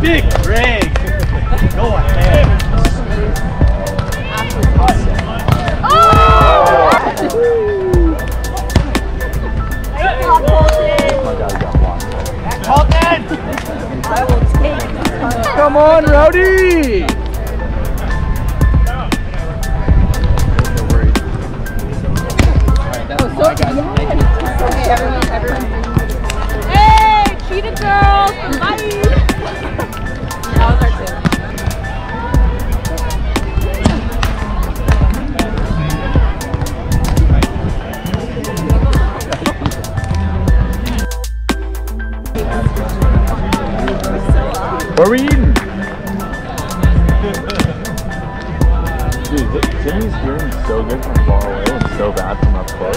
Big Greg. Go ahead. Up close.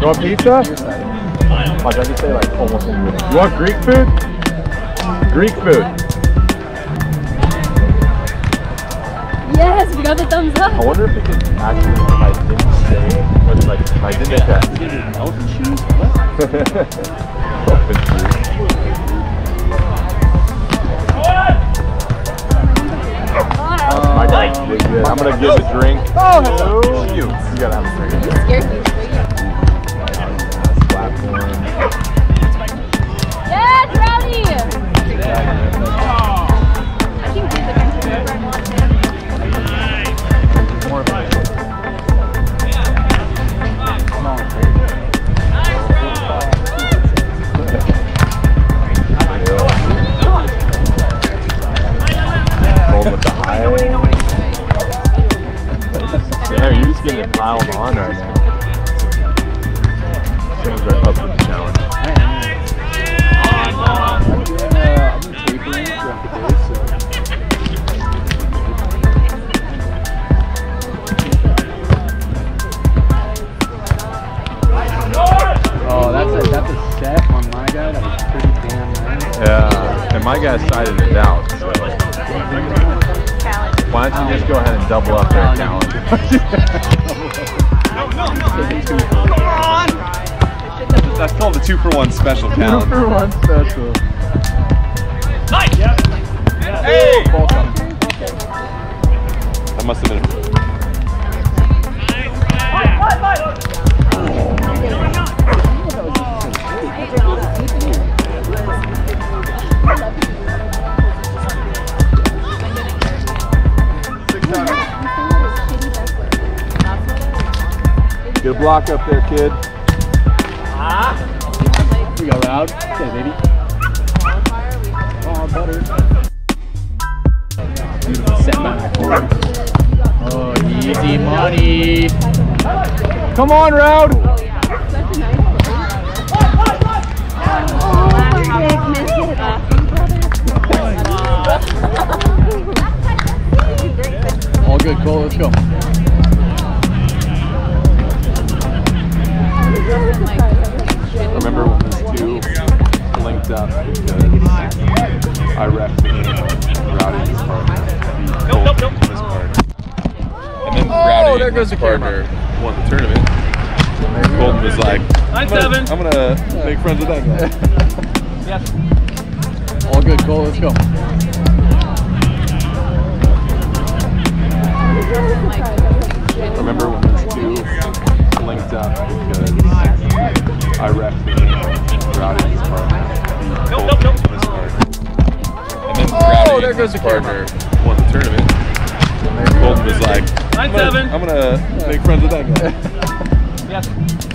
You want pizza? Watch, I can say like almost anything. You want Greek food? Greek food. Yes, we got the thumbs up. I wonder if it could actually, if I didn't say, or like, if I didn't make that. Elton shoes? Elton shoes. Oh, you. You gotta have a drink. You just go ahead and double up there, Callan? That's called the two for one special Two count. for one special. Hey! That must have been. Get a block up there, kid. We go loud. Okay, baby. Oh, butter. Beautiful set back. Oh, easy money. Come on, Roud. All good, Cole. Let's go. Goes his the partner won the tournament. Colton was like, I'm gonna, I'm gonna make friends with that guy. All good, Cole. Let's go. Remember when these two linked up because I wrecked the game. Rowdy and partner. beat Colton and his partner. And then Rowdy oh, there goes his the partner won the tournament. Was like, I'm gonna, I'm gonna make friends with that guy.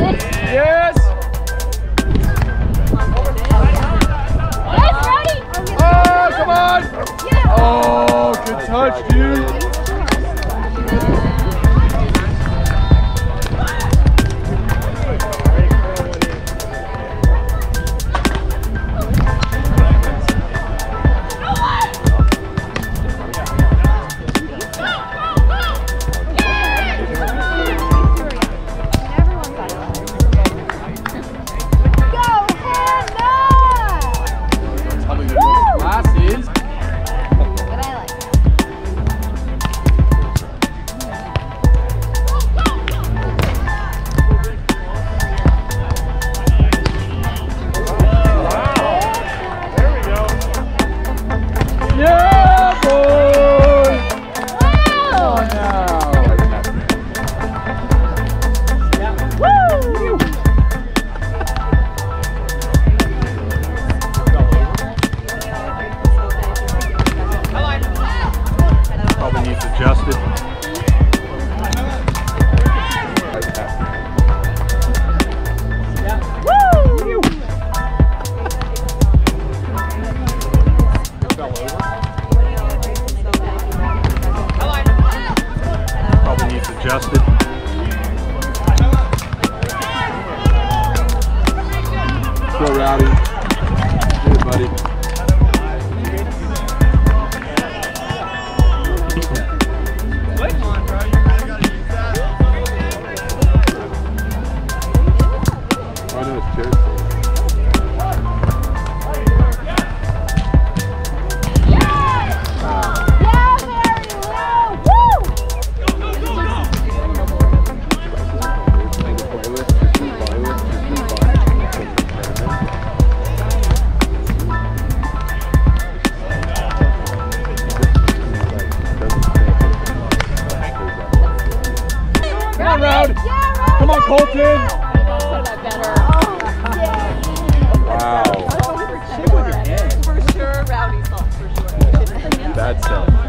Yes. Oh, come on. Yeah! Oh, good touch, dude.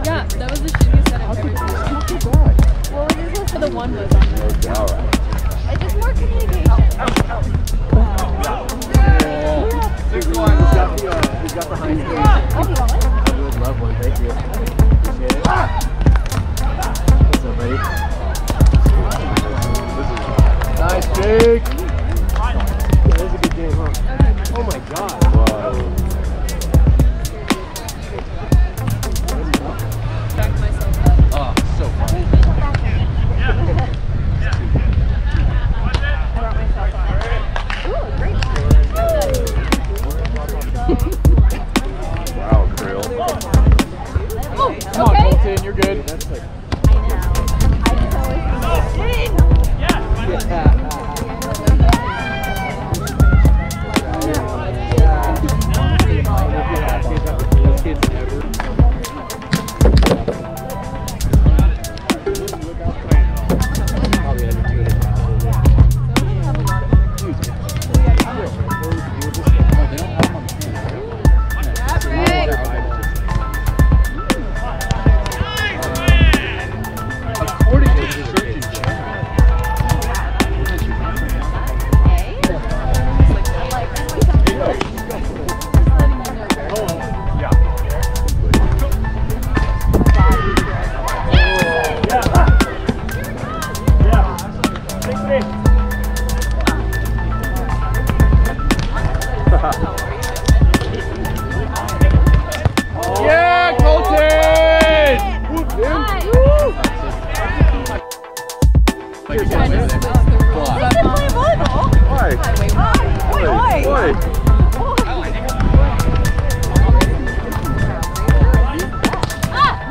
Yeah, that was the shittiest set I've ever seen. Well, this was the one was on there. No doubt. It's just more communication. Six one. He's got the, uh, he's got the want one? would love one. Thank you. Appreciate it. What's up, buddy? Nice, Jake. That was a good game, huh? Yeah, Colton. Whoop, dude. Why? Why? Why?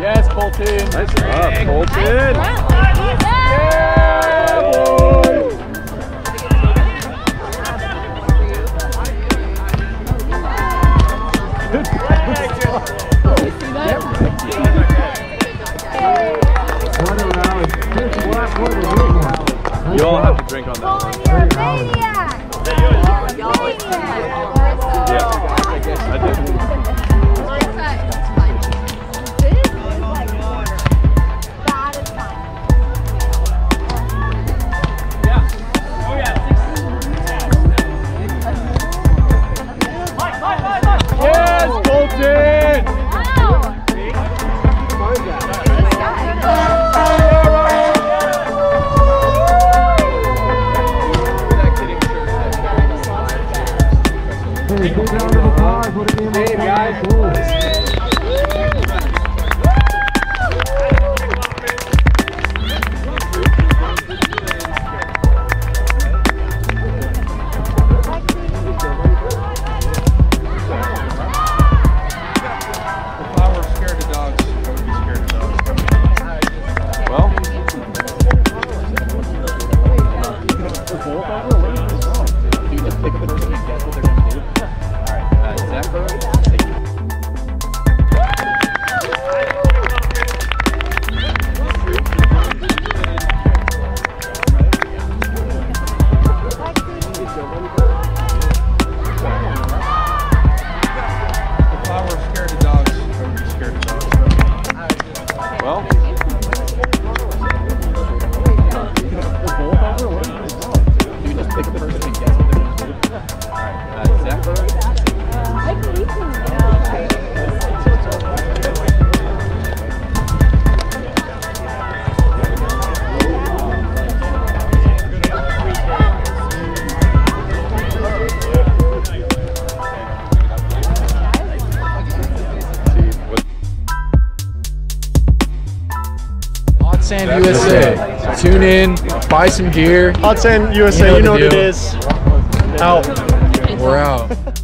Yes, Colton. Nice job, Colton. Yeah, boy. You all have to drink on that. Tune in, buy some gear. Hot Sand You USA, know you know what it is. Out. We're out.